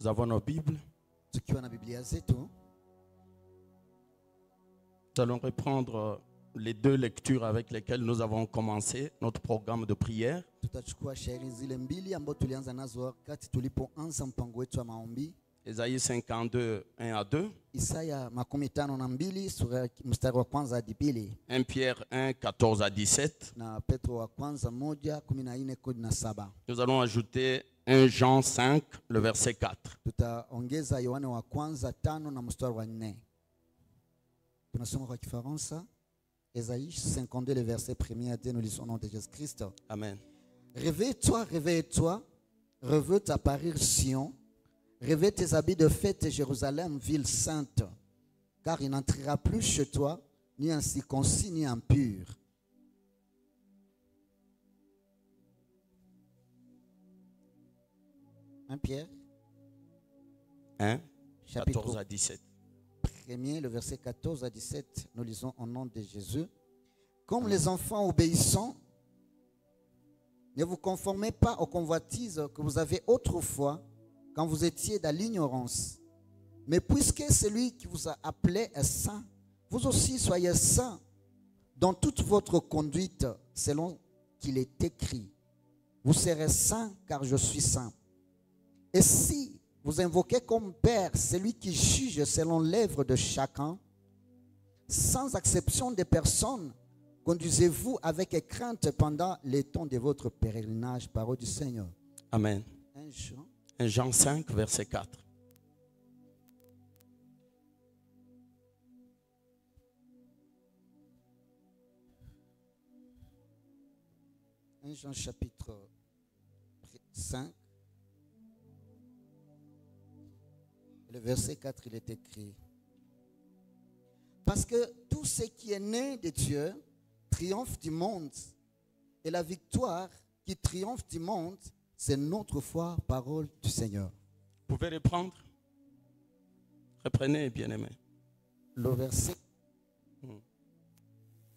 Nous avons nos Bibles. Nous allons reprendre euh, les deux lectures avec lesquelles nous avons commencé notre programme de prière. Ésaïe 52, 1 à 2. isaya makumi tano na mbili sura ya mstari wa kwanza hadi pili 1 Pierre 1, 14 à 17. na petro wa kwanza moja kumi na nne kumi na saba Nous allons ajouter 1 Jean 5, le verset 4. tutaongeza wa kwanza tano na mstari wa nne tunasoma kwa kifaransa Esaïe 52 le verset premier à deux nous lisons au nom de Jésus Christ Amen. Réveille-toi, réveille-toi, reveut apparir Sion, réveille tes habits de fête, Jérusalem, ville sainte, car il n'entrera plus chez toi ni un circoncis ni impur. Un Pierre, 1, chapitre 14 à 17. 1er, le verset 14 à 17, nous lisons au nom de Jésus. Comme les enfants obéissants, ne vous conformez pas aux convoitises que vous avez autrefois quand vous étiez dans l'ignorance. Mais puisque celui qui vous a appelé est saint, vous aussi soyez saints dans toute votre conduite selon qu'il est écrit. Vous serez saints car je suis saint. Et si vous invoquez comme Père celui qui juge selon l'œuvre de chacun, sans exception des personnes, conduisez-vous avec crainte pendant les temps de votre pèlerinage, parole du Seigneur. Amen. 1 Jean 1 Jean 5, verset 4. un Jean chapitre 5, le verset 4, il est écrit. Parce que tout ce qui est né de Dieu triomphe du monde. Et la victoire qui triomphe du monde, c'est notre foi, parole du Seigneur. Vous pouvez reprendre Reprenez, bien-aimé. Le verset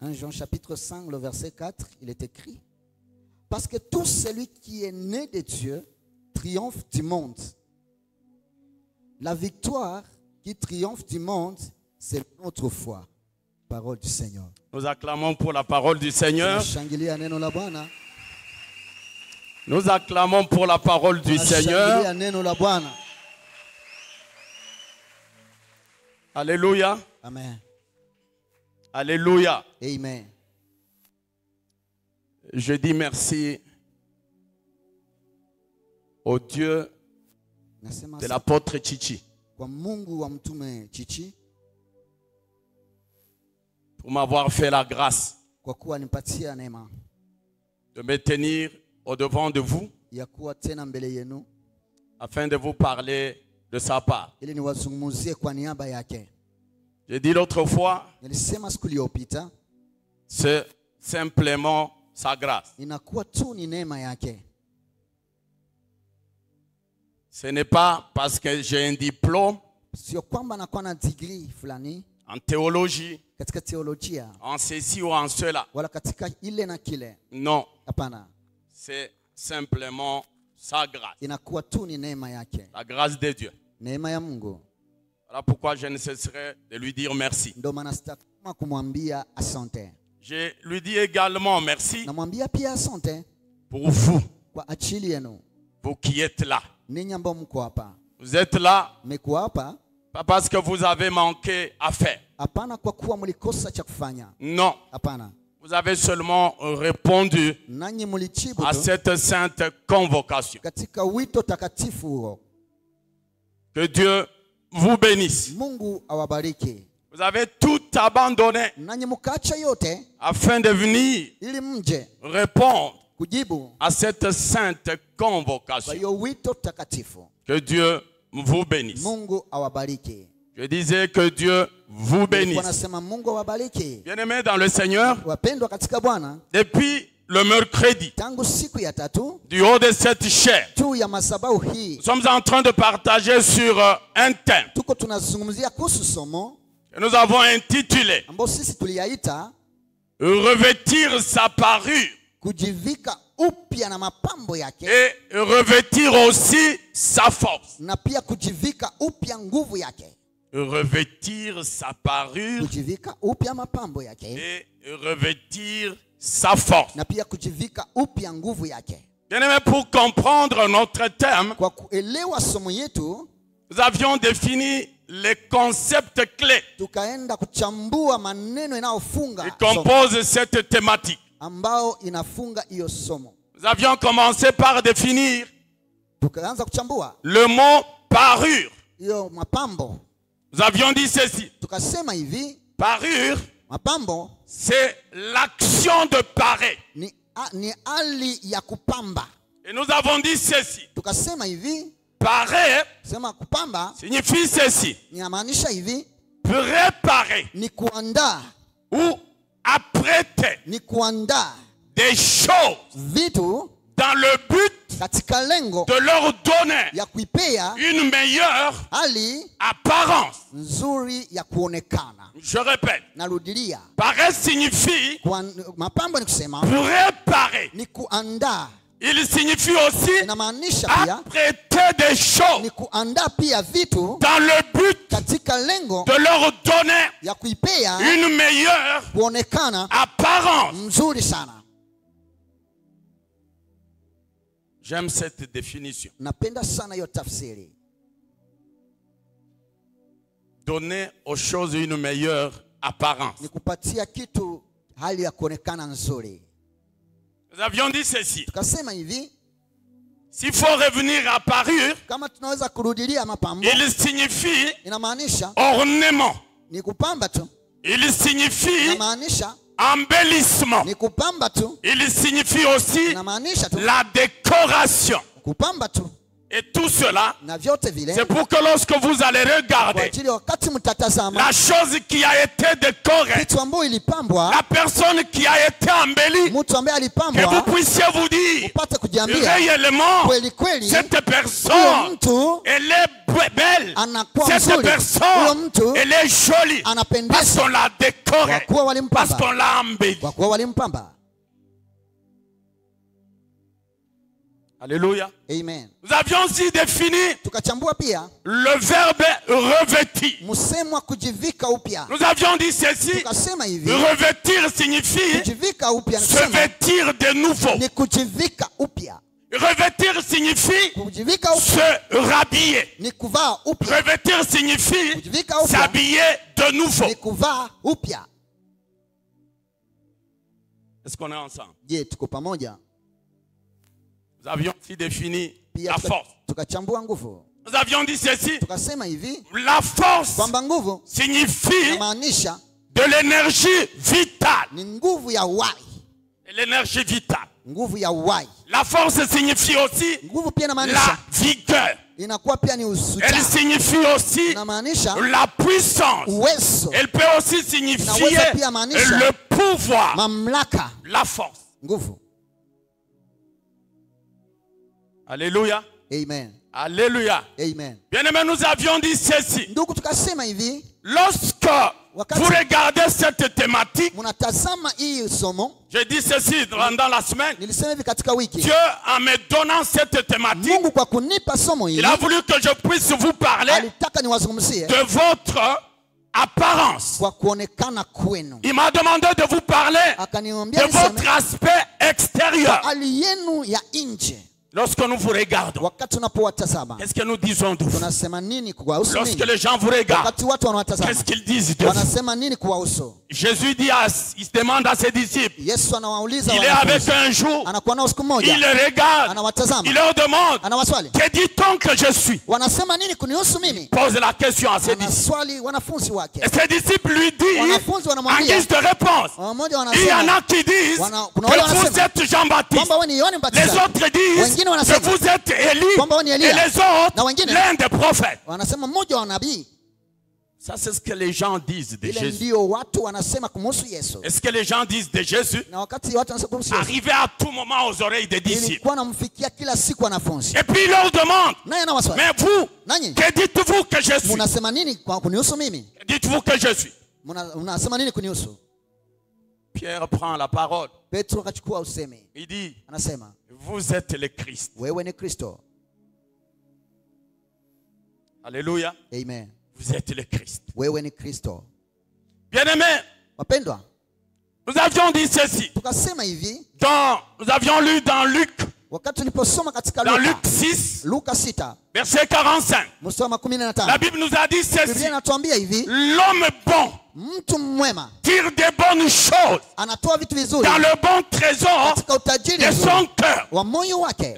1 Jean chapitre 5, le verset 4, il est écrit. Parce que tout celui qui est né de Dieu triomphe du monde. La victoire qui triomphe du monde, c'est notre foi. Parole du Seigneur. Nous acclamons pour la parole du Seigneur. Nous acclamons pour la parole du Seigneur. Alléluia. Amen. Alléluia. Amen. Je dis merci au Dieu de l'apôtre Chichi kwa Mungu wa mtume Chichi pour m'avoir fait la grâce kwa kuwa nipatia neema de me tenir au devant de vous ya kuwa tena mbele yenu afin de vous parler de sa part. ili niwazungumzie kwa niaba yake. J'ai dit l'autre fois, Nilisema siku iliyopita, c'est simplement sa grâce. inakuwa tu ni neema yake, Ce n'est pas parce que j'ai un diplôme en théologie, en ceci ou en cela. Non, c'est simplement sa grâce, la grâce de Dieu. Voilà pourquoi je ne cesserai de lui dire merci. Je lui dis également merci pour vous, vous qui êtes là. Ninyi ambao mko hapa. Vous êtes là hapa? pas parce que vous avez manqué à faire. hapana kwa kuwa mlikosa cha kufanya, Non, hapana, vous avez seulement répondu nanyi mlijibu à cette sainte convocation. Que Dieu vous bénisse. Vous avez tout abandonné afin de venir répondre à cette sainte convocation. Que Dieu vous bénisse. Je disais que Dieu vous bénisse. Bien-aimés dans le Seigneur, depuis le mercredi, du haut de cette chair, nous sommes en train de partager sur euh, un thème que nous avons intitulé Revêtir sa parure et revêtir aussi sa force, revêtir sa parure. Et revêtir sa force. yake. Bien-aimés, pour comprendre notre thème, nous avions défini les concepts clés qui composent cette thématique. Ambao inafunga hiyo somo Nous avions commencé par définir tukaanza kuchambua le mot parure. hiyo mapambo Nous avions dit ceci. tukasema hivi Parure, mapambo c'est l'action de parer. ni, a, ni hali ya kupamba Et nous avons dit ceci. tukasema hivi Parer sema kupamba signifie ceci. inamaanisha hivi Préparer ni kuandaa ou kuandaa des choses dans le but de leur donner une meilleure apparence. Je répète. Parer signifie préparer. Il signifie aussi apprêter des choses dans le but de leur donner une meilleure apparence. J'aime cette définition. Donner aux choses une meilleure apparence. Nous avions dit ceci. S'il faut revenir à parure, il signifie ornement. Il signifie embellissement. Il signifie aussi la décoration. Et tout cela, c'est pour que lorsque vous allez regarder la chose qui a été décorée, la personne qui a été embellie, que vous puissiez vous dire réellement, cette personne, elle est be- belle. Cette personne, elle est jolie. Parce qu'on l'a décorée. Parce qu'on l'a embellie. Alléluia. amen Nous avions aussi défini le verbe revêtir. Nous avions dit ceci. Revêtir signifie se vêtir de nouveau. Revêtir signifie se rhabiller. Revêtir signifie s'habiller de nouveau. Est-ce qu'on est ensemble? Nous avions aussi défini pia la force. tukachambua nguvu Nous avions dit ceci. tukasema hivi La force kwamba nguvu signifie de l'énergie vitale. ni nguvu ya uhai L'énergie vitale. nguvu ya uhai La force signifie aussi nguvu pia la vigueur. inakuwa pia ni Elle signifie aussi inamaanisha la puissance. uwezo Elle peut aussi signifier Inaweza pia maanisha le pouvoir, mamlaka la force. nguvu Alléluia. amen Alléluia. amen Bien aimé, nous avions dit ceci. Lorsque vous regardez cette thématique, j'ai dit ceci pendant la semaine. Dieu, en me donnant cette thématique, il a voulu que je puisse vous parler de votre apparence. Il m'a demandé de vous parler de votre aspect extérieur. Lorsque nous vous regardons, qu'est-ce que nous disons de vous? Lorsque les gens vous regardent, qu'est-ce qu'ils disent de vous? Jésus dit à, il demande à ses disciples, il est avec un jour, il les regarde, il leur demande, que dit-on que je suis? Pose la question à ses disciples. Et ses disciples lui disent, en guise de réponse, il y en a qui disent que vous êtes Jean-Baptiste. Les autres disent Wengine wanasema. que vous êtes Élie kwamba ni et Elia. les autres Na wengine. l'un des prophètes. wanasema mmoja wa nabii. Ça, c'est ce que les gens disent de Jésus. Et ce que les gens disent de Jésus? Arrivait à tout moment aux oreilles des disciples. Et puis il leur demande, naye anawaswali. Mais vous, que dites-vous que je suis? Dites-vous que je suis? Pierre prend la parole. Petro akachukua usemi Il dit, anasema vous êtes le Christ, wewe ni kristo. Alléluia. amen. Vous êtes le Christ. wewe ni kristo. Bien-aimés, wapendwa nous avions dit ceci. tukasema hivi. Dans, nous avions lu dans Luc, wakati tuliposoma katika dans luka, Luc 6, luka 6 verset 45. mstari wa makumi nne na La Bible nous a dit ceci. L'homme bon tire des bonnes choses dans le bon trésor de son cœur.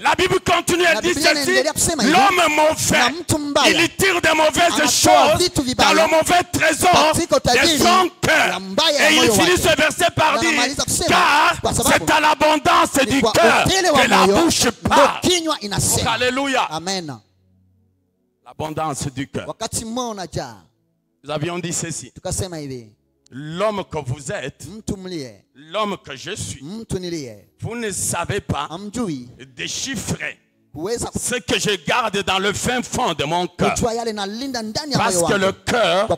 La Bible continue, elle dit ceci. L'homme mauvais, il tire des mauvaises choses dans le mauvais trésor de son cœur. Et il finit ce verset par dire, car c'est à l'abondance du cœur que la bouche parle. inasema Alléluia. amen L'abondance du cœur. Nous avions dit ceci. L'homme que vous êtes, l'homme que je suis, vous ne savez pas déchiffrer ce que je garde dans le fin fond de mon cœur. Parce que le cœur,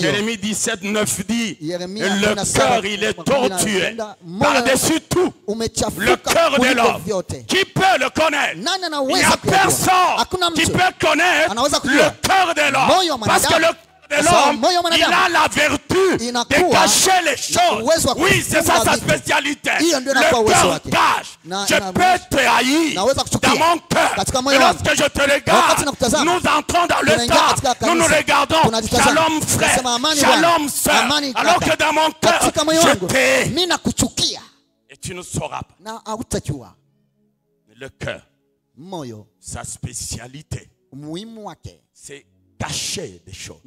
Jérémie 17, 9 dit, le 17, cœur il est moyo par-dessus tout. Le cœur de l'homme. Qui peut le connaître? Il n'y a personne qui peut connaître le cœur de l'homme. Parce que le l'homme, il a la vertu de inakuwa cacher les choses. Oui, c'est ça sa spécialité. Le cœur cache. Je peux te haïr dans mon cœur. lorsque je te regarde, nous entrons dans le temps. Nous nous regardons. Shalom frère. Shalom sœur. Alors que dans mon cœur, je t'ai. Et tu ne sauras pas. Le cœur, sa spécialité, c'est cacher des choses.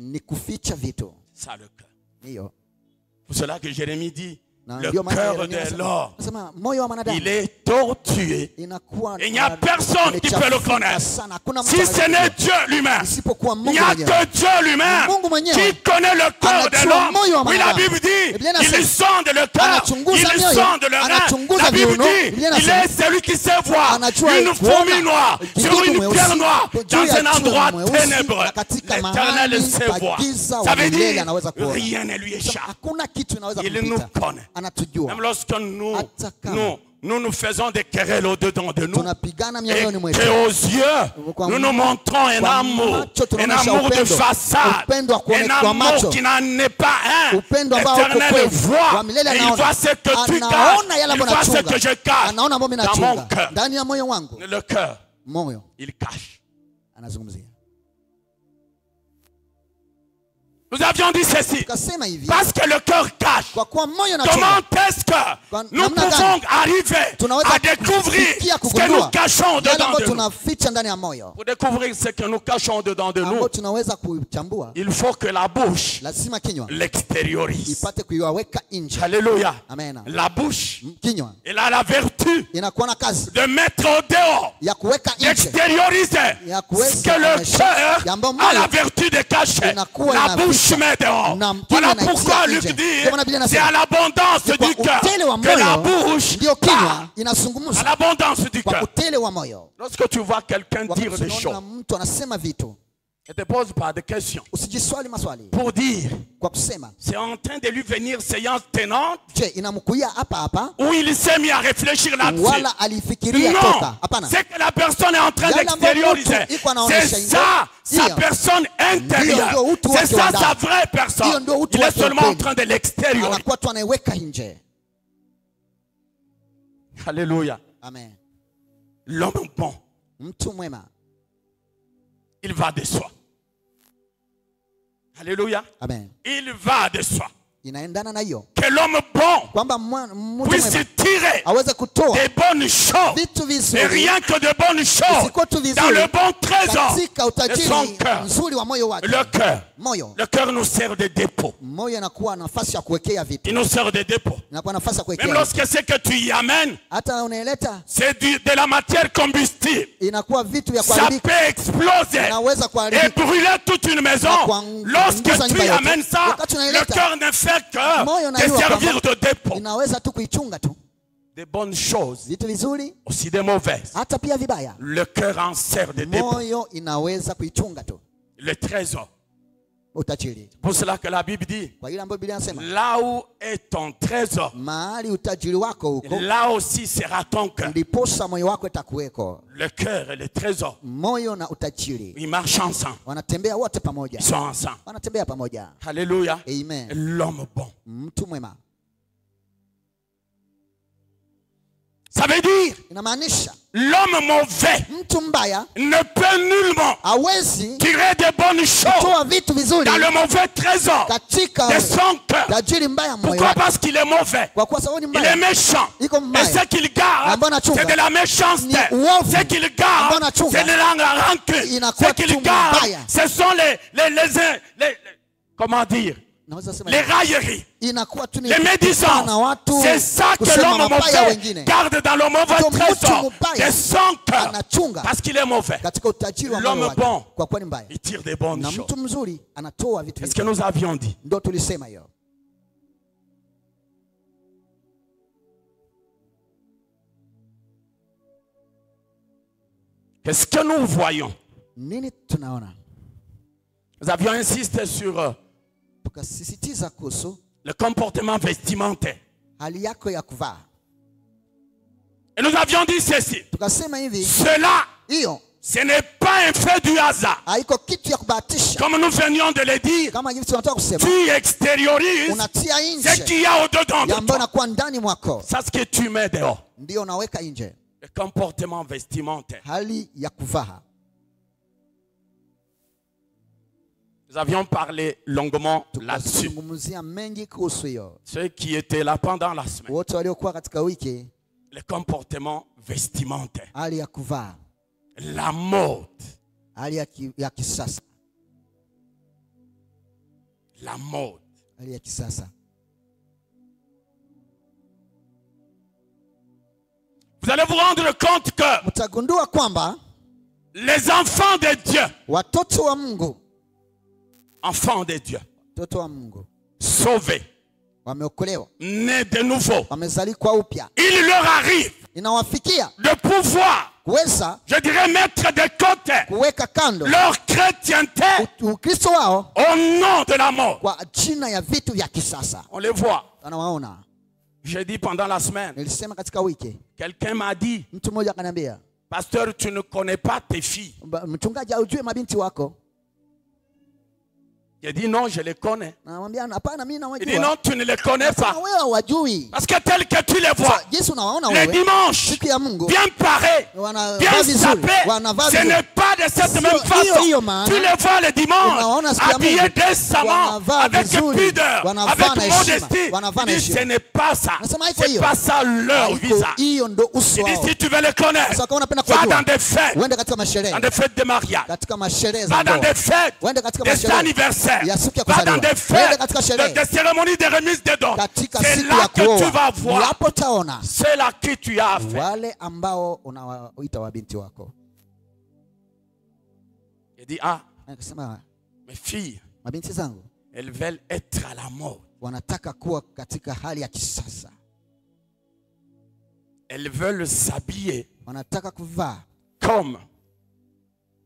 vitu Ça, le cœur. Pour cela que Jérémie dit, le cœur de l'homme, il est tortué. Il n'y a personne qui peut le connaître. Si ce n'est Dieu lui-même, il n'y a que Dieu lui-même qui connaît le cœur de l'homme. Oui, la. Bible dit, inasema, il sonde le cœur, il sonde le rein. La Bible dit, il est celui qui sait voir une fourmi noire sur une pierre noire dans un endroit ténébreux. L'éternel sait voir. Ça veut dire, rien ne lui échappe. Il nous connaît. Anatujua. Même lorsque nous, nous, nous nous faisons des querelles au-dedans de nous, et qu'aux yeux, nous nous montrons un amour, un amour de façade, un amour qui n'en est pas un. L'éternel voit, et il voit ce que tu caches, il voit ce que je cache dans mon cœur. Le cœur, il cache. Nous avions dit ceci, parce que le cœur cache. Comment est-ce que nous pouvons arriver à découvrir ce que nous cachons dedans de nous? Pour découvrir ce que nous cachons dedans de nous, il faut que la bouche l'extériorise. Alléluia. La bouche, elle a la vertu de mettre au dehors, d'extérioriser ce que le cœur a la vertu de cacher. La bouche met dehors. Voilà pourquoi Luc dit, c'est à l'abondance du cœur que la bouche parle. À l'abondance du cœur. Lorsque tu vois quelqu'un dire des choses, ne te pose pas de questions pour dire c'est en train de lui venir séance tenante je où il s'est mis à réfléchir là-dessus. Non, hapana c'est que la personne est en train d'extérioriser. C'est ça, sa personne intérieure. C'est ça sa vraie personne. Il est seulement en train de l'extérioriser. Alléluia. amen L'homme bon, il va de soi. Alléluia. amen Il va de soi. inaendana na hiyo Que l'homme bon puisse tirer des bonnes choses. Et rien que de bonnes choses dans le bon trésor de son cœur. Le cœur. Le cœur nous sert de dépôt. Il nous sert de dépôt. Même lorsque c'est que tu y amènes, c'est de la matière combustible. Ça peut exploser et brûler toute une maison. Lorsque tu y amènes ça, le cœur ne fait que moyo te unajua servir kwamba de dépôt. inaweza tu kuichunga tu Des bonnes choses, vitu vizuri aussi des mauvaises. hata pia vibaya Le cœur en sert de dépôt. moyo inaweza kuichunga tu Le trésor, Pour cela que la Bible dit, là où est ton trésor, là aussi sera ton cœur. Le cœur et le trésor, ils marchent ensemble. Ils sont ensemble. Alléluia. amen L'homme bon. Ça veut dire, l'homme mauvais ne peut nullement tirer de bonnes choses dans le mauvais trésor de son cœur. Pourquoi? Parce qu'il est mauvais. Il est méchant. Et ce qu'il garde, c'est de la méchanceté. Ce qu'il garde, c'est de la rancune. Ce qu'il garde, ce sont les, les, les, les- comment dire, les railleries, les watu C'est ça que l'homme mauvais garde dans le mauvais trésor. de son cœur. Parce qu'il est mauvais. L'homme bon. Il tire des bonnes choses. vitu Est-ce que nous avions dit. Qu'est-ce que nous voyons? Nous avions insisté sur euh, le comportement vestimentaire. Et nous avions dit ceci. Cela, ce n'est pas un fait du hasard. Comme nous venions de le dire, tu extériorises ce qu'il y a au-dedans de toi. Ça, ce que tu mets dehors. Le comportement vestimentaire. Nous avions parlé longuement là-dessus. Ceux qui étaient là pendant la semaine. Le comportement vestimentaire. La mode. La mode. Vous allez vous rendre compte que les enfants de Dieu, enfants de Dieu, sauvés, nés de nouveau, il leur arrive de pouvoir, je dirais, mettre de côté leur chrétienté au nom de la mort. On les voit. J'ai dit pendant la semaine, quelqu'un m'a dit, Pasteur, tu ne connais pas tes filles. "Ba- mchungaji aujue mabinti wako J'ai dit non, je les connais. Il dit non, tu ne les connais pas. Parce que tel que tu les vois, les dimanches, bien parés, bien sapés, ce n'est pas de cette même façon. Tu les vois le Unaona dimanche, siku ya habillés décemment, avec pudeur, avec modestie. Il dit, ce n'est pas ça. C'est hiyo. pas ça leur visage. Il dit, si tu veux les connaître, va dans des fêtes, dans des fêtes de mariage, va dans des fêtes, des anniversaires, va dans des fêtes, de- des cérémonies de remise des dons. C'est là que tu vas voir. C'est là qui tu as affaire. Il dit, ah, mes filles, elles veulent être à la mode. wanataka kuwa katika hali ya kisasa. Elles veulent s'habiller wanataka kuvaa comme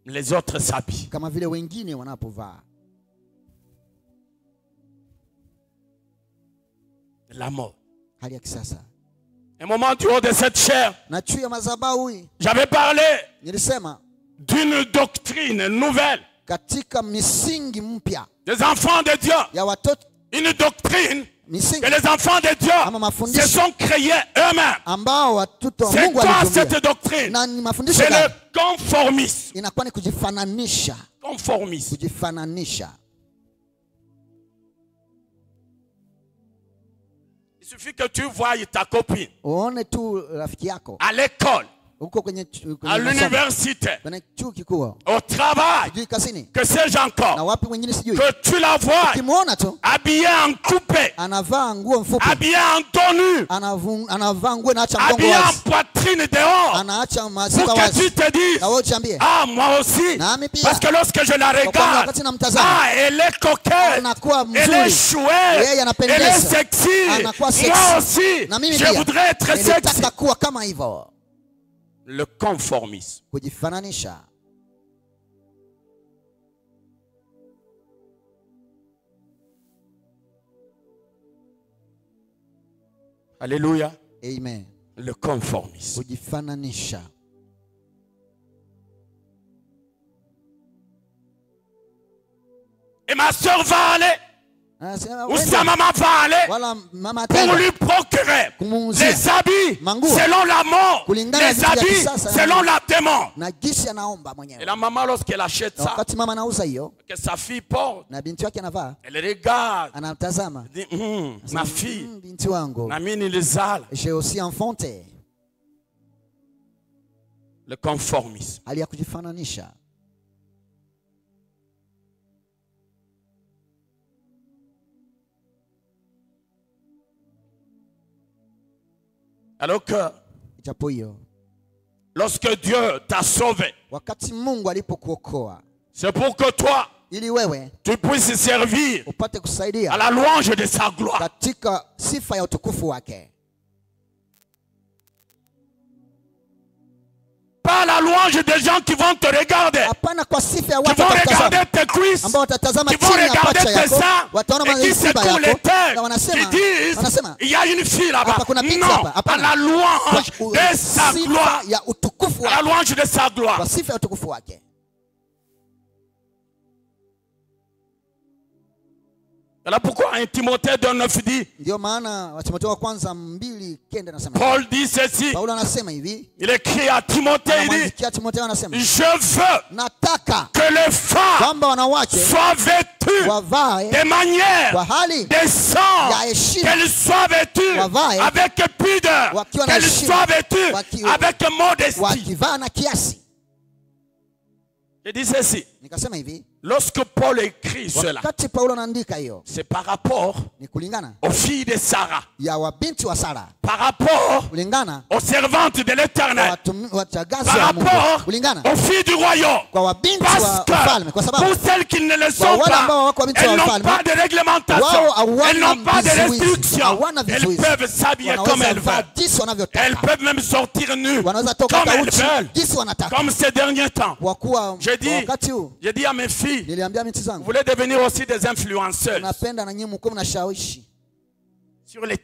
les autres s'habillent. kama vile wengine wanapovaa La kisasa. Un moment du haut de cette chair, j'avais parlé d'une doctrine nouvelle. des enfants de Dieu. Une doctrine que les enfants de Dieu se sont créés eux-mêmes. C'est quoi cette doctrine. C'est le conformisme. Conformisme. Suffit que tu voies ta copine uone tu rafiki yako à l'école, à l'université, au travail, que sais-je encore, que tu la vois. Habillée en coupé, habillée en mgongo habillée en poitrine dehors, pour que tu te dises, ah, moi aussi, parce que lorsque je la regarde, ah, elle est coquette, elle est chouette, elle est sexy, moi aussi, je voudrais être sexy le conformisme. Alléluia. Amen. Le conformisme. Et ma soeur va aller ou "Wende, sa maman va aller pour lui procurer les habits selon la mort, les habits selon la anaomba Et la maman, lorsqu'elle achète ça, que sa fille porte, elle regarde, elle dit, Hum, ma fille, "Mm, binti wangu. na mimi nilizala. j'ai aussi enfanté. Le conformisme. Alors que lorsque Dieu t'a sauvé, c'est pour que toi, tu puisses servir à la louange de sa gloire. Pas la louange des gens qui vont te regarder, qui vont regarder tes cuisses, qui vont regarder tes seins. et qui secouent les têtes, qui disent il y a une fille là-bas. Non, à la louange de sa gloire. À la louange de sa gloire. Voilà pourquoi un Timothée 2,9 dit ndio maana watimoteo wa kwanza mbili kenda anasema Paul dit ceci. paulo anasema hivi Il écrit à Timothée, il dit anasema Je veux nataka que les femmes kwamba wanawake soient vêtues wavae de manière kwa hali décente, ya heshima qu'elles soient vêtues Wavae. avec pudeur, Wakiwa na qu'elles soient vêtues avec modestie. wakivaa na kiasi Je dis ceci. nikasema hivi Lorsque Paul écrit cela, c'est par rapport aux filles de Sarah, par rapport aux servantes de l'éternel, par rapport aux filles du royaume. Parce que pour celles qui ne le sont pas, elles n'ont pas de réglementation, elles n'ont pas de vizuizi, restriction, hawana elles peuvent s'habiller comme elles veulent. Elles peuvent même sortir nues comme elles veulent. Comme ces derniers temps. Je dis- J'ai dit à mes filles, vous voulez devenir aussi des mnashawishi. Sur les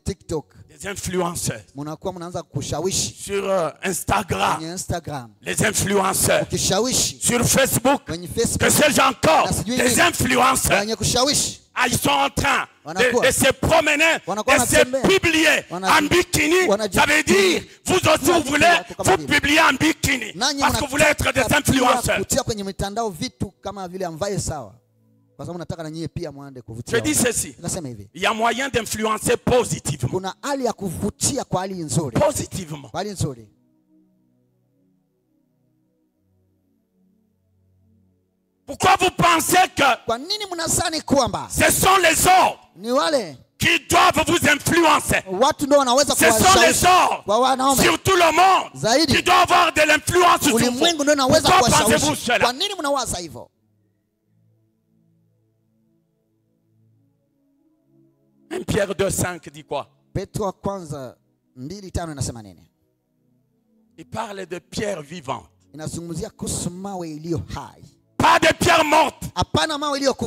TikTok, mnaanza kushawishi. Sur euh, Instagram, instagram. Les influenceurs, sur Facebook, kwenye que facebook sais-je encore, nini. influenceurs. Ah, ils sont en train de, se promener, de se publier en bikini. Ça veut dire, vous aussi, vous voulez vous publier en bikini. Parce que vous voulez être des influenceurs. Je dis ceci. Il y a moyen d'influencer positivement. Positivement. Pourquoi vous pensez que ce sont les hommes qui doivent vous influencer? Ce sont les wanaume? sur tout le monde qui doivent avoir de l'influence sur vous. Pourquoi pensez-vous cela? 1 Pierre 2, 5 dit quoi? Petro wa kwanza mbili tano inasema nini? Il parle de pierre vivante. inazungumzia kuhusu mawe iliyo hai Pas de pierre morte.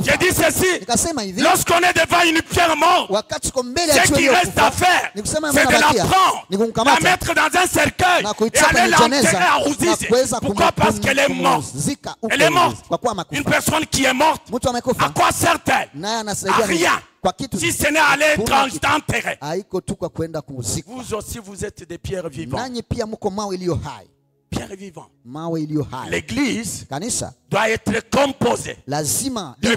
J'ai dit ceci. Lorsqu'on est devant une pierre morte, ce qui reste à faire, c'est de la prendre, la mettre dans un cercueil et aller l'enterrer à kuweza Pourquoi? Parce qu'elle est morte. Elle est morte. Une personne qui est morte, à quoi sert-elle? À rien. Si ce n'est à aller kuzikwa Vous aussi, vous êtes des pierres vivantes. Iliyo hai. L'église doit être composée lazima de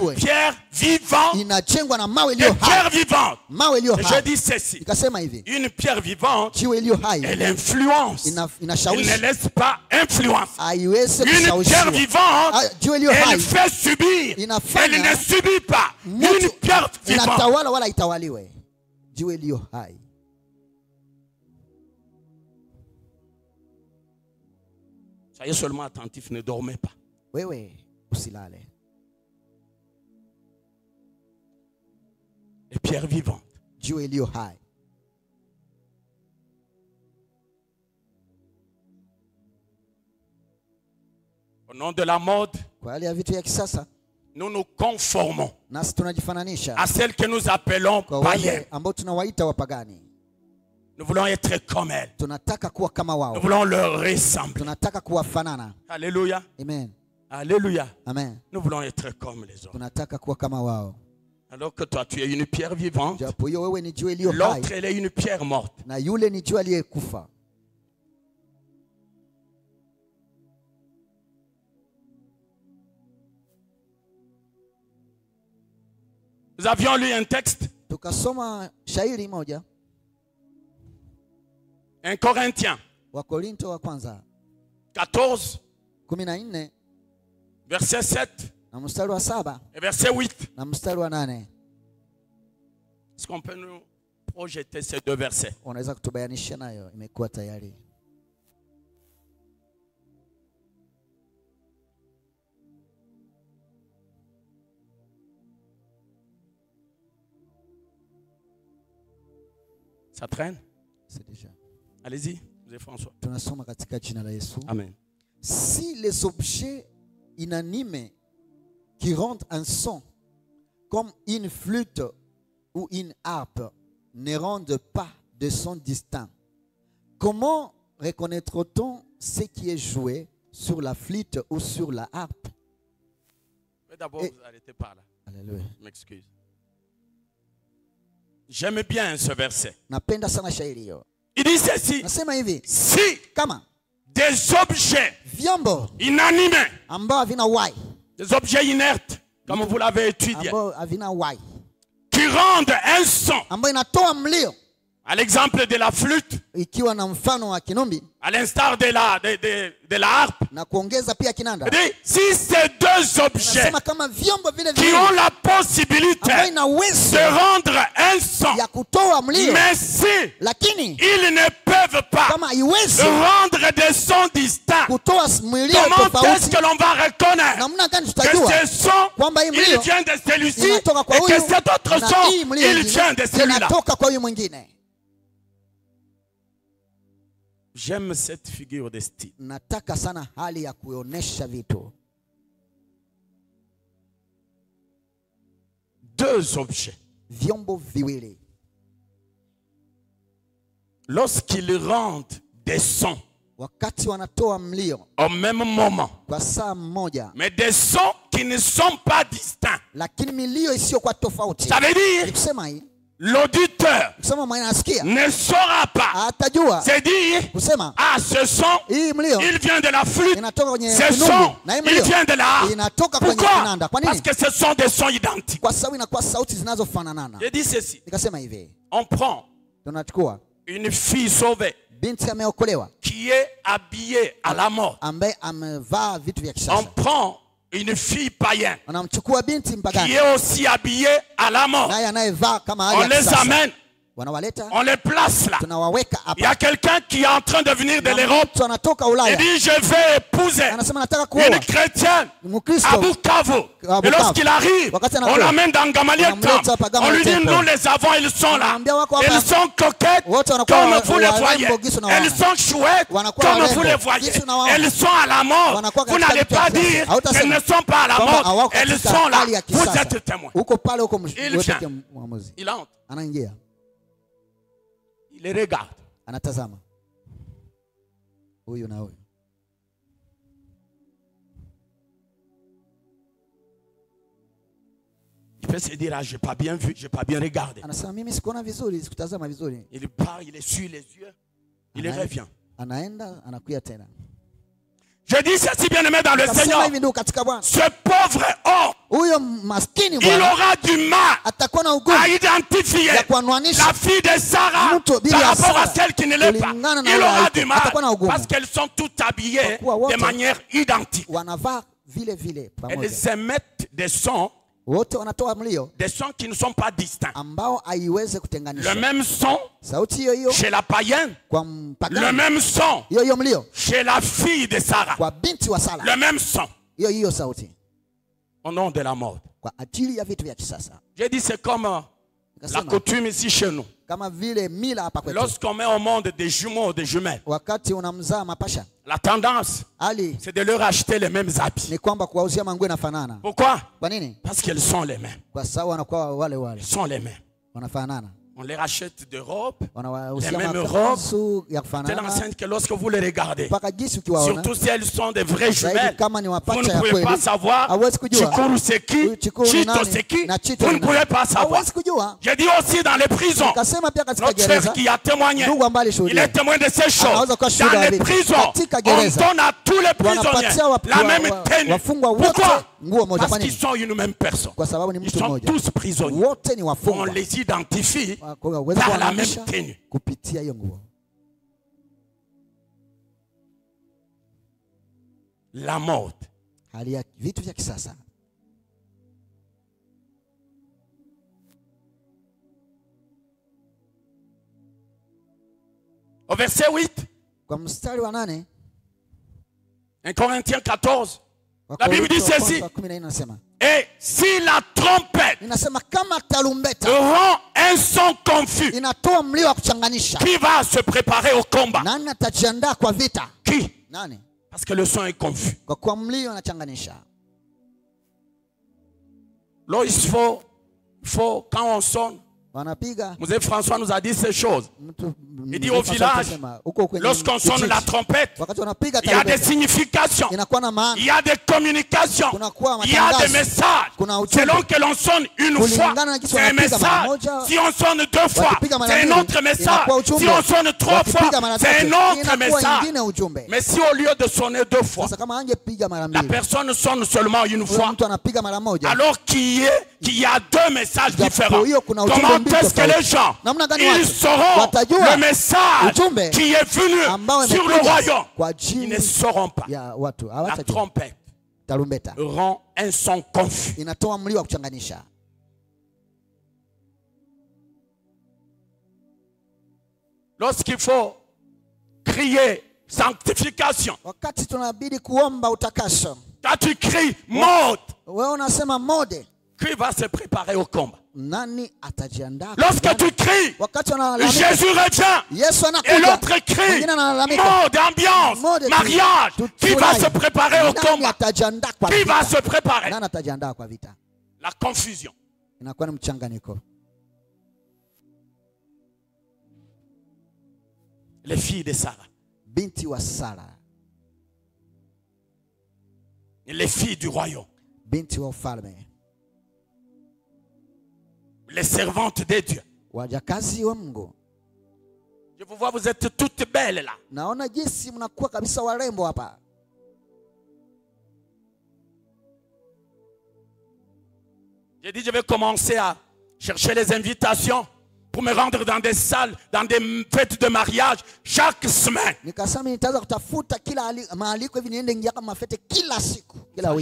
inajengwa na mawe iliyo hai. mawe iliyo Et je dis ceci. hivi. Une pierre vivante, jiwe iliyo hai. elle influence. ina- Elle ne inashawishi laisse pas influence. haiwezi Une pierre vivante, Ah, jiwe iliyo elle fait subir. Inafanya. Elle ne subit pas. Une pierre vivante. inatawala wala itawaliwe jiwe iliyo hai Soyez seulement attentifs, ne dormez pas. wewe usilale Les pierres vivantes. jiwe iliyo hai Au nom de la mode, nous nous conformons à celle que nous appelons païenne. Nous voulons être comme elle. Nous voulons leur ressembler. Alléluia. amen Alléluia. amen Nous voulons être comme les autres. Alors que toi, tu es une pierre vivante. L'autre, elle est une pierre morte. Nous avions lu un texte, 1 Corinthiens. Wakorinto wa kwanza. 14, kumi na nne verset 7 na mstari wa saba. et verset 8. na mstari wa nane. Est-ce qu'on peut nous projeter ces deux versets? Unaweza kutubayanisha nayo. Imekuwa tayari. Ça traîne? C'est déjà. Allez-y, vous François. tunasoma katika jina la yesu Amen. si les objets inanimes qui rendent un son comme une flûte ou une harpe ne rendent pas de son distinct comment reconnaîtra-t-on ce qui est joué sur la flûte ou sur la harpe? Mais d'abord, Et- vous arrêtez par là. Alléluia. Je m'excuse. J'aime bien ce verset. napenda sana shairi hiyo Il dit ceci. Si kama des objets vyombo inanimés, des objets inertes, comme vous l'avez étudié, qui rendent un son, à l'exemple de la flûte, ikiwa na mfano wa kinumbi. À l'instar de la, de, de- de la harpe, na kuongeza pia kinanda. Il dit, si ces deux objets nasema kama vyombo vile qui ont la possibilité ambayo ina uwezo de rendre un son, ya kutoa mlio. Mais si lakini ils ne peuvent pas kama haiwezi rendre des sons distincts, kutoa mlio comment est-ce tofauti. que l'on va reconnaître namna gani que ce son, kwamba hii il mlio vient de celui-ci inatoka kwa et que huyu cet autre na son, hii mlio il vient de celui-là. inatoka kwa huyu mwingine J'aime cette figure de style. nataka sana hali ya kuonesha vitu. Deux objets. vyombo viwili. Lorsqu'ils rendent des sons wakati wanatoa mlio. au même moment, kwa saa mmoja mais des sons qui ne sont pas distincts, lakini milio isiyokuwa tofauti. Ça veut dire kusema hii l'auditeur kusema mwenye anasikia ne saura pas. atajua C'est dire, kusema ah, ce son, hii mlio il vient de la flûte. inatoka kwenye Ce kinumbi son, na hii il mlio vient de la harpe. inatoka kwenye Pourquoi? kinanda kwa Parce nini que ce sont des sons identiques. kwa sababu inakuwa sauti zinazofananana Je dis ceci. nikasema hivi On prend tunachukua une fille sauvée binti ameokolewa qui est habillée à la mort. ambaye amevaa vitu vya On kisasa prend une fille païenne. Qui est aussi habillée à la mort. On les amène, on les place là. Il y a quelqu'un qui est en train de venir de l'Europe. Il dit, je vais épouser une chrétienne à Bukavu. Et lorsqu'il arrive, on l'amène dans Gamaliel On lui dit, nous les avons, ils sont là. Elles sont coquettes comme vous les voyez. Elles sont chouettes comme vous les voyez. Elles sont à la mort. Vous n'allez pas dire qu'elles ne sont pas à la mort. Elles sont là. Vous êtes témoin. Il vient. Il entre. Il les regarde. anatazama huyu na huyu Il peut se dire, ah, j'ai pas bien vu, j'ai pas bien regardé. anasema mimi sikuona vizuri sikutazama vizuri Il part, il essuie les yeux, il revient. anaenda anakuya tena Je dis ceci, bien aimé dans le Seigneur. Ce pauvre homme, il aura du mal à identifier la fille de Sarah par rapport à celle qui ne l'est pas. Il aura du mal parce qu'elles sont toutes habillées de manière identique. Elles émettent des sons, wote wanatoa mlio des sons qui ne sont pas distincts. ambao haiwezi Le même son sauti hiyo hiyo chez la païenne, kwa le même son hiyo hiyo mlio chez la fille de Sarah, kwa binti wa sala le même son. Hiyo hiyo sauti. Au nom de la mort. kwa ajili ya vitu vya kisasa. J'ai dit c'est comme euh, la coutume ici chez nous. Kama vile mila hapa kwetu Lorsqu'on met au monde des jumeaux ou des jumelles, la tendance, c'est de leur acheter les mêmes habits. Pourquoi? Parce qu'ils sont les mêmes. Ils sont les mêmes. On les rachète de robes, wanawauzia Les mêmes makanzu ya telle kufanana enceinte que lorsque vous les regardez, surtout si elles sont des vraies jumelles, vous ne pouvez pas savoir kujua Chikuru c'est qui, Chito c'est qui, vous ne pouvez pas savoir. hauwezi kujua J'ai dit aussi dans les prisons, notre frère qui a témoigné, il est témoin de ces choses. Kuwa shuhuda Dans les prisons, on donne à tous les prisonniers la même tenue. Pourquoi? Parce qu'ils sont une même personne. Ils sont tous prisonniers. On les identifie par la même tenue. La kisasa. Au verset 8, kwa mstari wa nane. 1 Corinthiens 14, wa La Bible dit ceci. et si la trompette rend un son confus, qui va se préparer au combat? Qui? Parce que le son est confus. Là, il faut, faut, quand on sonne, Mzee François nous a dit ces choses. Il dit au village, lorsqu'on sonne la trompette, il y a des significations, il y a des communications, il y a des messages. Selon que l'on sonne une fois, c'est un message. Si on sonne deux fois, c'est un autre message. Si on sonne trois fois, c'est un autre message. Mais si au lieu de sonner deux fois, la personne sonne seulement une fois, alors qu'il y, y a deux messages différents. Comment mbili est-ce que tofauti. les gens Namna gani ils sauront le message qui est venu sur le royaume. Ils ne sauront pas. La trompette rend un son confus. Lorsqu'il faut crier sanctification, quand tu cries mode, qui va se préparer au combat? Lorsque tu cries, Jésus revient. Et l'autre crie, mode, ambiance, mariage. Qui va se préparer au combat? Qui va se préparer? La confusion. Les filles de Sarah, binti wa sara les filles du royaume, binti wa ufalme les servantes de Dieu. wajakazi wa mungu Je vous vois, vous êtes toutes belles là. naona jinsi mnakuwa kabisa warembo hapa J'ai dit, je vais commencer à chercher les invitations pour me rendre dans des salles, dans des fêtes de mariage chaque semaine.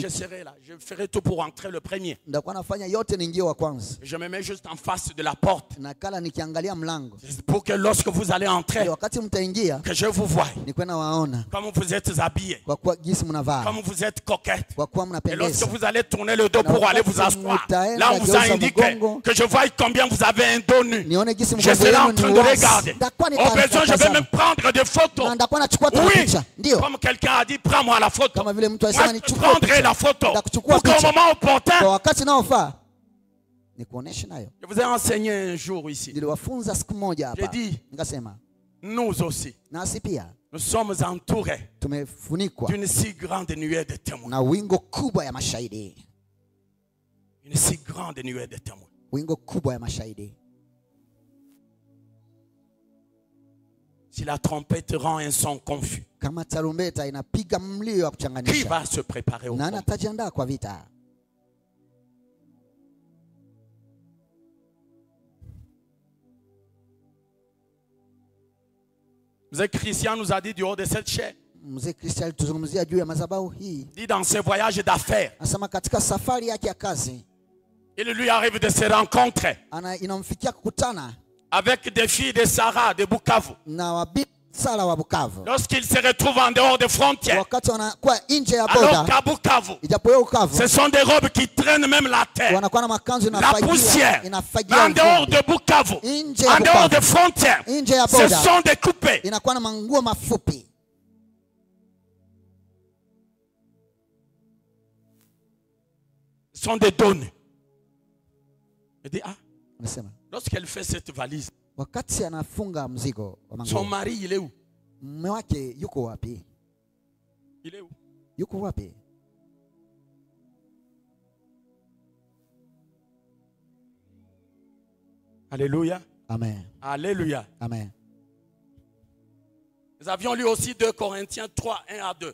Je serai là, je ferai tout pour entrer le premier. Je me mets juste en face de la porte. Pour que lorsque vous allez entrer, que je vous voie. Comme vous êtes mnavaa. Comme vous êtes kuwa Et lorsque vous allez tourner le dos pour aller vous asseoir, là on vous a indiqué que je vois combien vous avez un dos nu. Je serai en train de regarder. Au besoin, je vais même prendre des photos. Oui, comme quelqu'un a dit, prends-moi la photo. Moi, je prendrai la photo pour qu'au moment opportun, je vous ai enseigné un jour ici. J'ai dit, nous aussi, nous sommes entourés d'une si grande nuée de témoins. Une si grande nuée de témoins. Si la trompette rend un son confus, qui va se préparer au combat? Mzee Christian nous a dit du haut de cette chair, dit dans ses voyages d'affaires, il lui arrive de se rencontrer avec des filles de Sarah, de Bukavu. lorsqu'ils se retrouvent en dehors des frontières, alors qu'à Bukavu, ce sont des robes qui traînent même la terre. La poussière. En dehors de Bukavu, en dehors des frontières, ce sont des coupés. inakuwa na manguo mafupi. Ce sont des donnes. Elle dit, ah, lorsqu'elle fait cette valise, son mari, il est où? Il est où? Yuko wapi? Alléluia. Amen, Alléluia. amen. Nous avions lu aussi 2 Corinthiens 3, 1 à 2.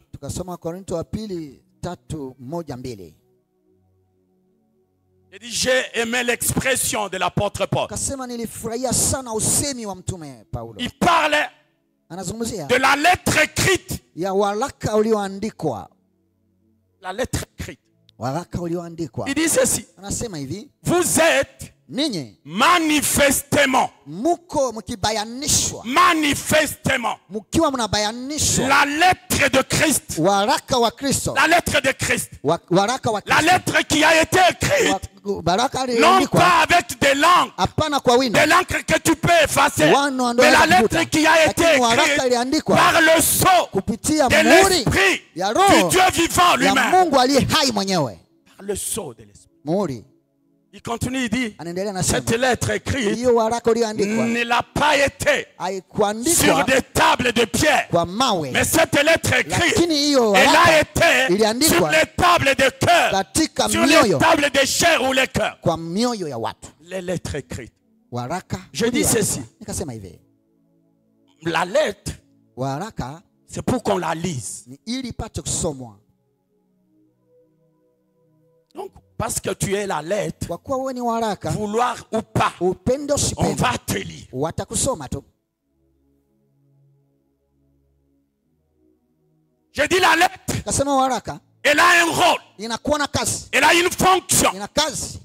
Il dit, j'ai aimé l'expression de l'apôtre Paul. Il parlait de la lettre écrite. La lettre écrite. Il dit ceci. Vous êtes ninyi manifestement, muko mkibayanishwa, manifestement, mkiwa mnabayanishwa la lettre de Christ. waraka wa Kristo, La lettre de Christ. wa, waraka wa La Kristo, lettre qui a été écrite, baraka non pas avec des langues, hapana kwa wino des langues que tu peux effacer, ndio mais la lettre qui a été écrite par le sceau kupitia de l'esprit ya du roho Dieu vivant ya lui-même. Mungu aliye hai mwenyewe. Par le sceau de l'esprit. Muhuri Il continue, il dit, cette lettre écrite ne l'a pas été sur des tables de pierre. Mais cette lettre écrite, elle a été sur les tables de cœur, sur les tables de chair ou les cœurs. Les lettres écrites. Je dis ceci. La lettre, c'est pour qu'on la lise. Donc, parce que tu es la lettre, vouloir ou pas, on va te lire. Je dis la lettre, elle a un rôle, elle a une fonction.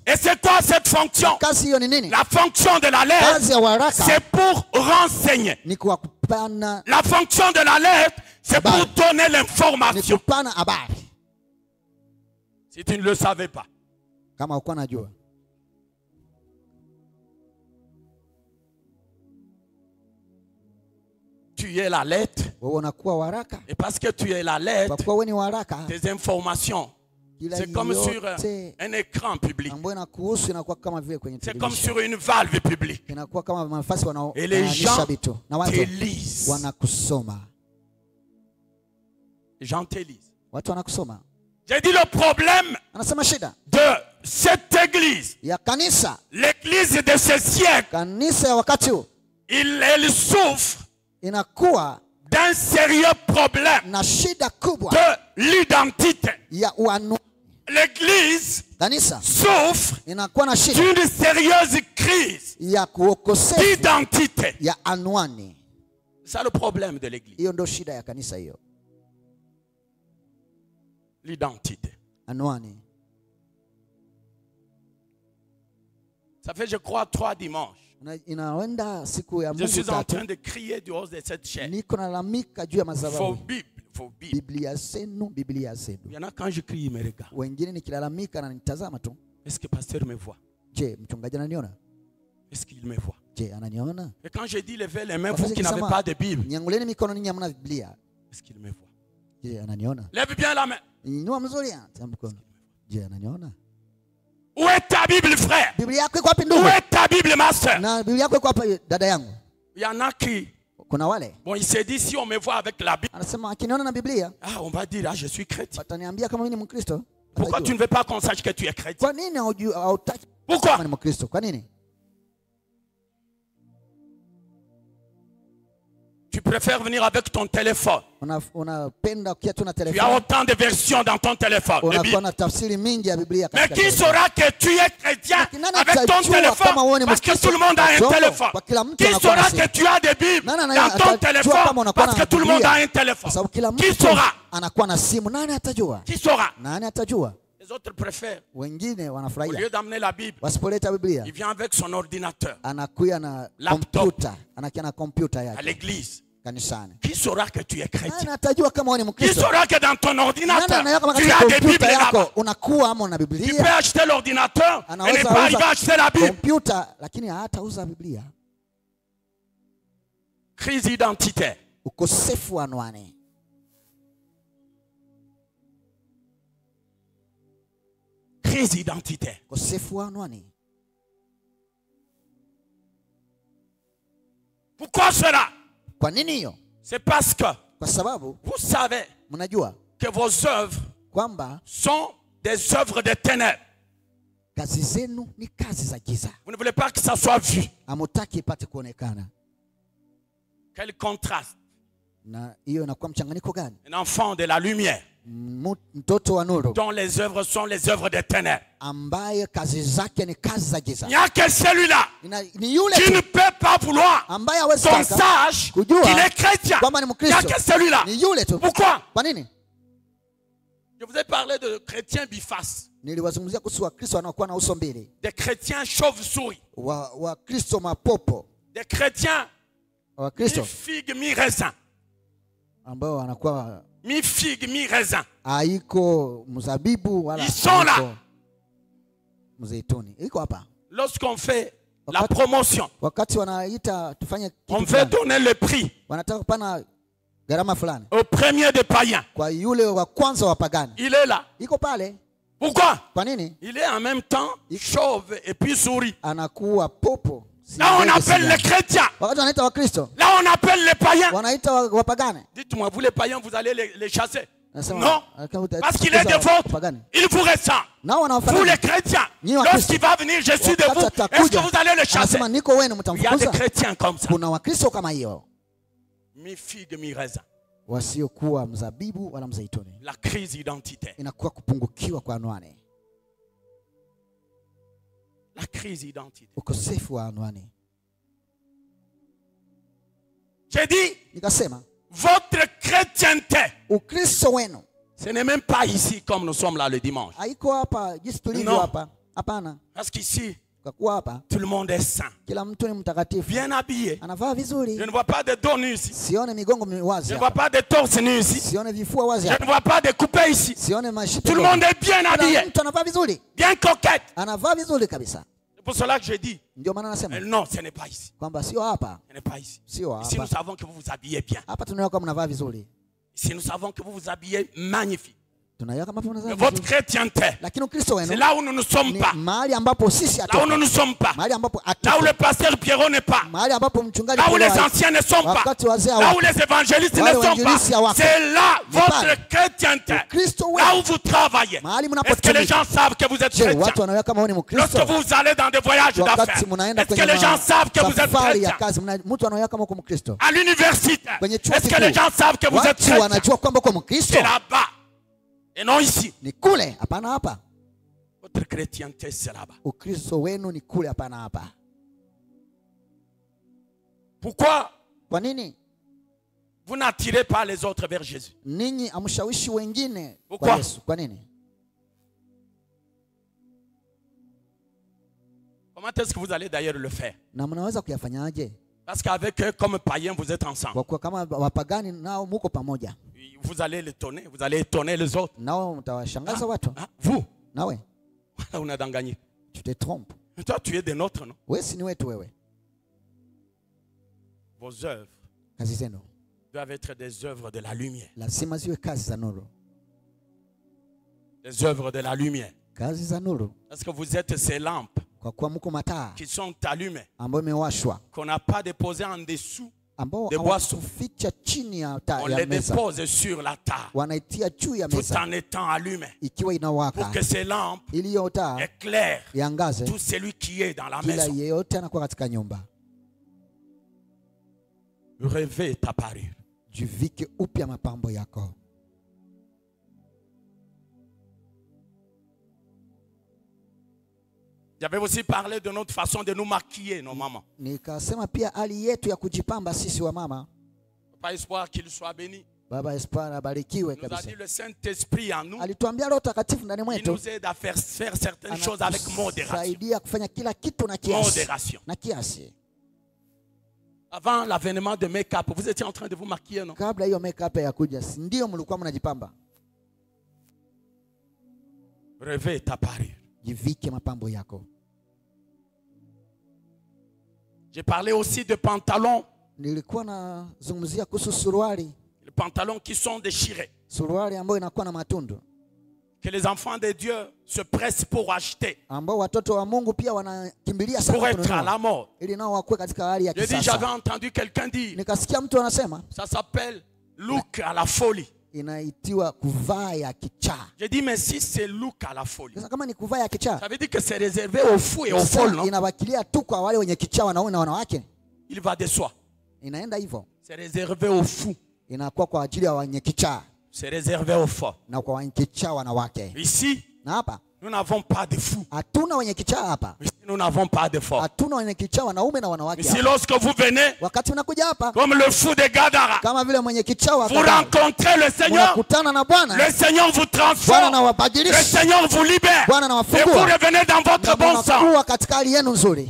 Et c'est quoi cette fonction? La fonction de la lettre, c'est pour renseigner. La fonction de la lettre, c'est pour donner l'information. Si tu ne le savais pas. Kama ukuwa najua, Tu es la lettre. Et parce que tu es la lettre, tes informations, c'est comme sur un écran public. C'est comme sur une valve publique. Et les gens te lisent. Les gens te lisent. J'ai dit le problème de cette église, l'église de ce siècle, il, elle souffre d'un sérieux problème na shida kubwa de l'identité. L'église souffre d'une sérieuse crise d'identité. C'est ça le problème de l'église. L'identité. Ça fait, je crois, trois dimanches. Je suis en train de crier du haut de cette chaîne. Bibles. Biblia zenu, Biblia Il y en a quand je crie, ils me regardent. Est-ce que pasteur me voit? Est-ce qu'il me voit? Et quand je dis levez les mains, vous qui n'avez pas de Bible, est-ce qu'il me voit? Je, ananiona? Lève bien la main. Inua mzuri, ta mkono. Je, ananiona? Où est ta Bible, frère? Biblia yako iko wapi Où est ta Bible, ma soeur? Na Biblia yako iko wapi dada yangu? Il y en a qui, Kuna wale? Bon, il s'est dit, si on me voit avec la Bible, anasema akiniona na Biblia ah, on va dire, ah, je suis chrétien. wataniambia kama mimi ni Mkristo. Pourquoi tu ne veux pas qu'on sache que tu es chrétien? Kwa nini haujui- hautaki Pourquoi? Kwa nini? Tu préfères venir avec ton téléphone. Una- ukia tu as autant de versions dans ton téléphone. Mais qui saura que tu es chrétien avec ton téléphone? Parce que tout le monde a un téléphone. Qui saura que tu as des Bibles dans ton téléphone? Parce que tout le monde a un téléphone. Qui saura? Qui saura? Les autres préfèrent, Wengine au wanafurahia lieu d'amener la Bible, wasipoleta Biblia, il vient avec son ordinateur. Anakuya na kompyuta, na kompyuta à yake l'église. kanisani. Qui saura que tu es chrétien? Atajua kama wewe ni Qui saura que dans ton ordinateur, tu as des Bibles yako? unakuwa ama una Tu peux acheter l'ordinateur et ne pas à acheter la Bible. kompyuta lakini hatauza biblia. Crise identitaire. ukosefu wa anwani Crise identitaire. Pourquoi cela? C'est parce que vous savez que vos œuvres sont des œuvres de ténèbres. Vous ne voulez pas que ça soit vu. Quel contraste. Un enfant de la lumière mtoto wa nuru. Dont les œuvres sont les œuvres des ténèbres. ambaye kazi zake ni kazi za Il giza. N'y a que celui-là Ina- ni yule qui ne peut pas vouloir ambaye hawezi qu'on sache qu'il est chrétien. kwamba ni Il n'y a que celui-là. ni yule tu. Pourquoi? Kwa nini? Je vous ai parlé de chrétiens bifaces, niliwazungumzia kuhusu wakristo wanaokuwa na uso mbili. Des chrétiens wa- mapopo. Des chrétiens wakristo. mi-figue, mi-raisin, ambao wanakuwa mi-figue, mi-raisin. haiko mzabibu wala Ils sont là. mzeituni iko hapa Lorsqu'on fait la promotion, wakati wanaita tufanye on veut donner le prix wanataka kupana gharama fulani au premier des païens. kwa yule wa kwanza wa pagani Il est là. iko pale Pourquoi? Kwa nini? Il est en même temps chauve et puis souris. anakuwa popo Là, on appelle les chrétiens. Là, on appelle les païens. Dites-moi, vous les païens, vous allez les, les chasser Non. Parce qu'il est de votre. Il vous ressent. Vous les chrétiens. Lorsqu'il va venir, je suis de vous. Est-ce que vous allez le chasser Il y a des chrétiens comme ça. kuna wakristo kama hiyo Mi figue, mi wasiokuwa mzabibu wala mzaituni. La crise identitaire. inakuwa kupungukiwa kwa anwani La crise identitaire. ukosefu wa anwani J'ai dit, nikasema votre chrétienté, ukristo wenu ce n'est même pas ici comme nous sommes là le dimanche. haiko hapa jinsi tulivyo No. hapa hapana Parce qu'ici, hapa tout le monde est saint. kila mtu ni mtakatifu Bien habillé. anavaa vizuri Je ne vois pas de dos nus ici. sione migongo Je ne vois hapa. pas de torse nu ici. sione vifua wazi Je hapa. ne vois pas de coupé ici. sione Tout le monde est bien Kila habillé, mtu anavaa vizuri bien coquette. anavaa vizuri kabisa C'est pour cela que je dis, ndio maana nasema mais non, ce n'est pas ici. kwamba sio hapa Ce n'est pas ici. sio Ici, nous hapa savons que vous vous habillez bien. hapa tunaona kama mnavaa vizuri Ici, nous savons que vous vous habillez magnifique. Votre chrétienté, c'est là où nous ne sommes pas. Là où nous ne sommes pas. Là où le pasteur Pierrot n'est pas. Là où les anciens ne sont pas. Là où les évangélistes ne sont pas. C'est là votre chrétienté. Là où vous travaillez. Est-ce que les gens savent que vous êtes chrétien? Lorsque vous allez dans des voyages d'affaires, est-ce que les gens savent que vous êtes chrétien? À l'université, est-ce que les gens savent que vous êtes chrétien? C'est là-bas. Et non ici. ni kule hapana hapa. Votre chrétienté, c'est là-bas. ukristo wenu ni kule hapana hapa. Pourquoi? Kwa nini? Vous n'attirez pas les autres vers Jésus. Ninyi amshawishi wengine Pourquoi? kwa yesu. Kwa nini? Comment est-ce que vous allez d'ailleurs le faire? Na mnaweza kuyafanyaje? Parce qu'avec eux, comme païens, vous êtes ensemble. kwa kuwa kama wapagani nao muko pamoja Vous allez l'étonner, vous allez étonner les autres. watu Ah, vous, nawe on a gagné. tu te trompes Toi, tu es des nôtres, non? Vos œuvres doivent être des œuvres de la lumière. Des œuvres de la lumière. Parce que vous êtes ces lampes qui sont allumées, qu'on n'a pas déposées en dessous. Ambao De boisson. hawakuficha chini ya, ta, On ya les meza. dépose sur la table, wanaitia juu ya tout en étant ikiwa Pour que ces lampes taa éclairent iangaze. tout celui qui est dans la kila maison. yeyote anakuwa katika nyumba. Rêvez ta parure. jivike upya mapambo yako J'avais aussi parlé de notre façon de nous maquiller, nos mamans. nikasema pia hali yetu ya kujipamba sisi wa mama Pas espoir qu'il soit béni. baba espoir abarikiwe Il nous a kabisa dit le Saint-Esprit en nous. alituambia roho takatifu ndani Il mwetu nous aide à faire, faire certaines choses avec modération. anatusaidia kufanya kila kitu na kiasi Modération. na kiasi Avant l'avènement de make-up, vous étiez en train de vous maquiller, non? Kabla hiyo makeup ya kuja ndio mlikuwa mnajipamba? Revêt ta parure. jivike mapambo yako J'ai parlé aussi de pantalons. Les pantalons qui sont déchirés. Que les enfants de Dieu se pressent pour acheter. Pour être à la ya J'ai dit, j'avais entendu quelqu'un dire. Ça s'appelle look à la folie. Inaitiwa kuvaa ya kichaa. Je dit, mais si c'est look à la folie, sasa kama ni kuvaa ya kichaa ça veut dire que c'est réservé aux fous et aux folles, non? inawakilia tu kwa wale wenye kichaa wanaume na wanawake. Il va de soi. inaenda hivyo. C'est réservé aux fous. inakuwa kwa ajili ya wenye kichaa. C'est réservé aux folles. na kwa wenye kichaa wanawake. Ici, na hapa nous n'avons pas de fous. hatuna wenye kichaa hapa. Nous n'avons pas de forts. hatuna wenye kichaa wanaume na wanawake Ici, lorsque vous venez, wakati mnakuja hapa comme le fou de Gadara, kama vile mwenye kichaa wa vous rencontrez le Seigneur, mnakutana na bwana. Le Seigneur vous bwana transforme, le Seigneur vous libère, Bwana et vous revenez dans votre bon sens. katika hali yenu nzuri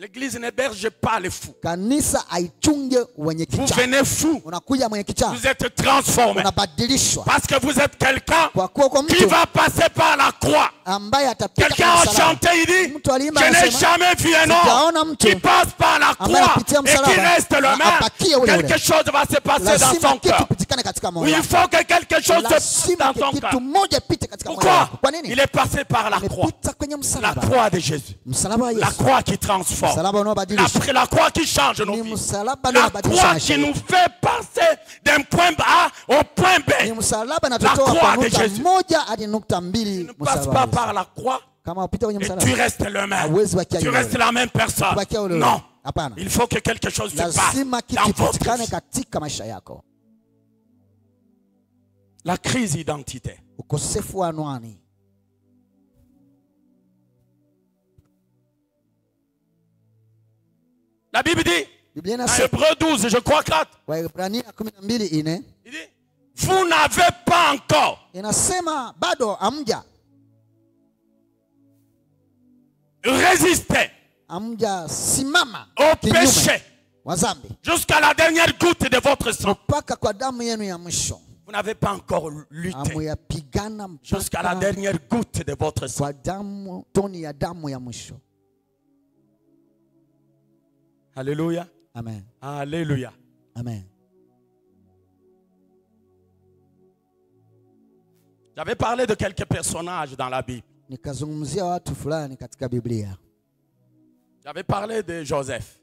L'église n'héberge pas les fous. kanisa aichunge wenye Vous venez fou, unakuja mwenye kichaa vous êtes transformé. unabadilishwa Parce que vous êtes quelqu'un kwa kuwa uko qui va passer par la croix. ambaye atapita Quelqu'un a chanté, il dit, Mtu aliimba je n'ai jamais vu un homme qui passe par la croix et qui reste le même. Quelque chose va se passer dans son cœur. Il faut que quelque chose se passe dans kitu cœur. Pourquoi? Il est passé par la croix. La croix de Jésus. La croix qui transforme. La, la croix qui change nos vies. La croix qui nous fait passer d'un point A au point B. La croix de Jésus. mbili Ne passe msalaba pas par la croix et tu restes le même. Tu restes la même personne. Non. Il faut que quelque chose se passe dans votre vie. La crise identitaire. ukosefu wa anwani. La Bible dit, biblia dans Hébreu 12, je crois 4, waibrania kumi na mbili ine. Il dit, vous n'avez pas encore. Inasema bado amja résisté amja simama au péché. jusqu'à la dernière goutte de votre sang. Vous n'avez pas encore lutté jusqu'à la dernière goutte de votre sang. Alléluia. amen Alléluia. amen J'avais parlé de quelques personnages dans la Bible. J'avais parlé de Joseph.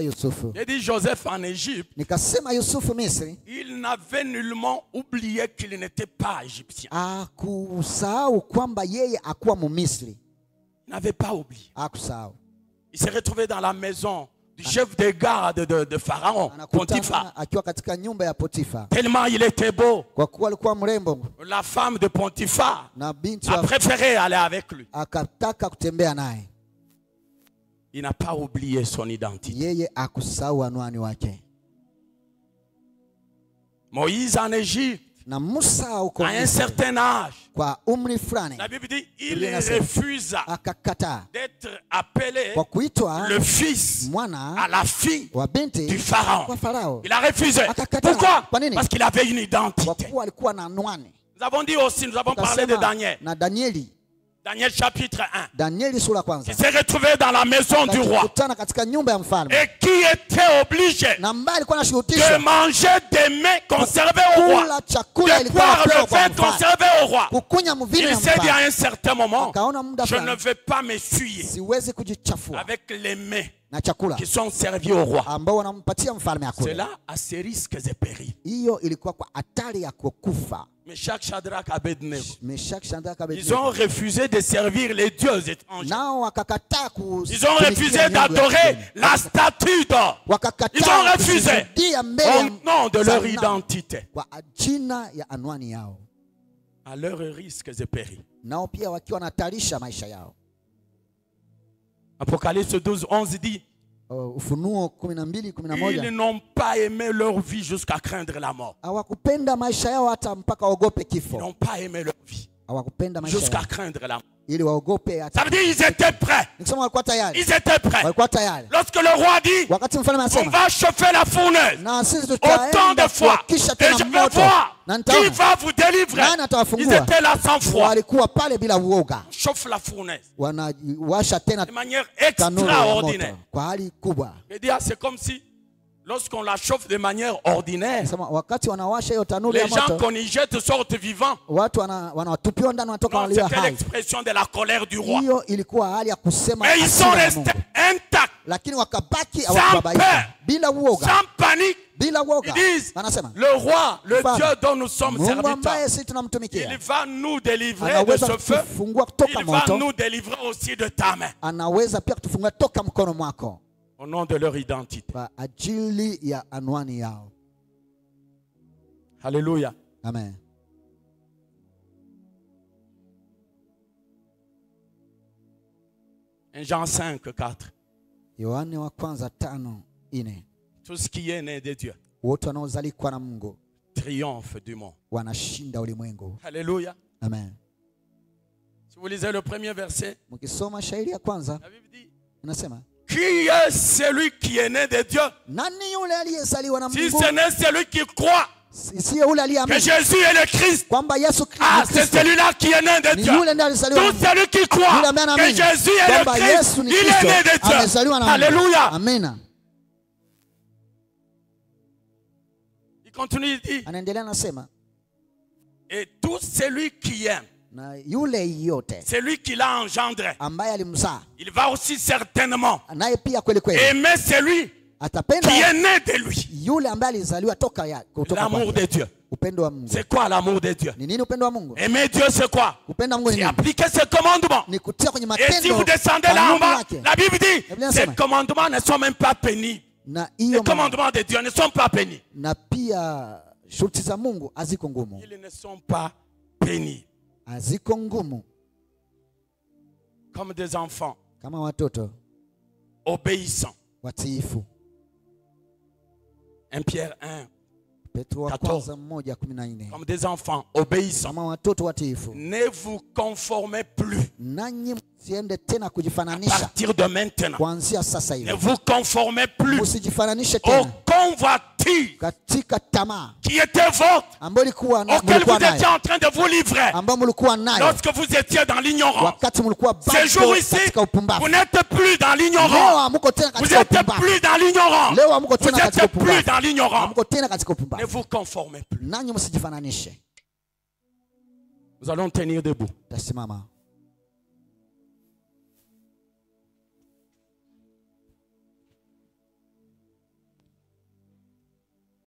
Yusufu J'ai dit Joseph en Égypte, nikasema yusufu misri il n'avait nullement oublié qu'il n'était pas égyptien. akusahau kwamba yeye akuwa mumisri Il n'avait pas oublié. akusahau Il s'est retrouvé dans la maison du chef des gardes de, de Pharaon, Tellement il était beau. La femme de Pontiphar a préféré aller avec lui. Il n'a pas oublié son identité. Moïse en Égypte, na musa huko à un certain âge, kwa umri fulani la Bible dit, il refusa d'être appelé kwa kuitwa le fils à la fille wa binti du Pharaon. farao Il a refusé. Pourquoi? Kwa nini? Parce qu'il avait une kwa identité. kuwa alikuwa na anwani Nous avons dit aussi, nous avons parlé de Daniel. na danieli Daniel chapitre 1. danieli sura Qui s'est retrouvé dans la maison du roi. Et qui était obligé de manger des mets conservés au roi. De boire le vin conservé au roi. Il s'est dit à un certain moment, je ne vais pas m'essuyer. Avec les mets na chakula qui sont servis au roi. ambao wanampatia mfalme akule Cela a ses risques et périls. hiyo ilikuwa kwa hatari ya kukufa Mais chaque Shadrach Abednego, ils ont refusé de servir les dieux étrangers. nao wakakataa Ils ont refusé d'adorer la statue d'or Ils ont refusé. au nom de leur identité. kwa jina ya anwani yao À leurs risques et périls. nao pia wakiwa wanahatarisha maisha yao Apocalypse 12, 11 dit Uh, na Ils n'ont pas aimé leur vie jusqu'à craindre la mort. Ils n'ont pas aimé leur vie jusqu'à craindre la mort. Ili waogope Ça hata veut dire ils étaient prêts. nikisema walikuwa tayari Ils étaient prêts. walikuwa tayari Lorsque le roi dit, wakati mfalme on anasema va chauffer la fournaise. na sisi Autant tutaenda de fois. kuwakisha Et tena je vais moto voir na qui nitaona va vous délivrer. Nani atawafungua? Ils étaient là sans foi. walikuwa pale bila uoga Chauffe la fournaise. wanawasha tena De manière tanuru ya moto extraordinaire. kwa hali kubwa Je veux dire, c'est comme si, lorsqu'on la chauffe de manière ordinaire, les gens qu'on y jette sortent vivants. c'était l'expression de la colère du roi. Mais ils sont restés intacts, Sans peur. sans panique. Ils disent, le roi, le Dieu dont nous sommes serviteurs, il va nous délivrer de ce feu. Il va nous délivrer aussi de ta main. Au nom de leur identité. Alléluia. amen Jean 5, 4. yohane wa kwanza tano ine Tout ce qui est né de Dieu triomphe du monde. Alléluia. amen Si vous lisez le premier verset, la Bible dit Qui est celui qui est né de Dieu? Si ce n'est celui qui croit. Que Jésus est le Christ, ah, c'est celui-là qui est né de Dieu. Tout celui qui croit que Jésus est le Christ, il est né de Dieu. Alléluia. amina. Il continue, il dit, et tout celui qui aime, na yule yote celui qui l'a engendré, ambaye alimzaa. Il va aussi certainement. Naye pia kweli kweli. Aimer celui qui est né de lui. yule ambaye alizaliwa toka ya, kutoka L'amour de Dieu. upendo wa mungu. C'est quoi l'amour de Dieu? Ni nini upendo wa mungu? Aimer Dieu, c'est quoi? Mungu ni C'est nini? appliquer ses commandements. ni kutia kwenye Et si vous descendez là en bas, la Bible dit, ces commandements ne sont même pas pénibles. na Les hiyo commandements de Dieu ne sont pas pénibles. na pia shuruti za mungu haziko ngumu. Ils ne sont pas pénibles. Haziko ngumu Comme des enfants kama watoto obéissants. watiifu 1 Pierre 1. petro wa 14. kwanza mmoja kumi na nne Comme des enfants obéissants. kama watoto watiifu Ne vous conformez plus nanyi à partir de maintenant. Ne vous conformez plus katika tamaa qui na- auxquelles mlikuwa vous étiez en train de vous livrer lorsque vous étiez dans l'ignorance. wakati mlikuwa Ce jour bado ici, vous n'êtes plus dans l'ignorance. Vous n'êtes plus dans l'ignorance. Vous n'êtes plus dans l'ignorance. Ne vous conformez plus. Nous allons tenir debout.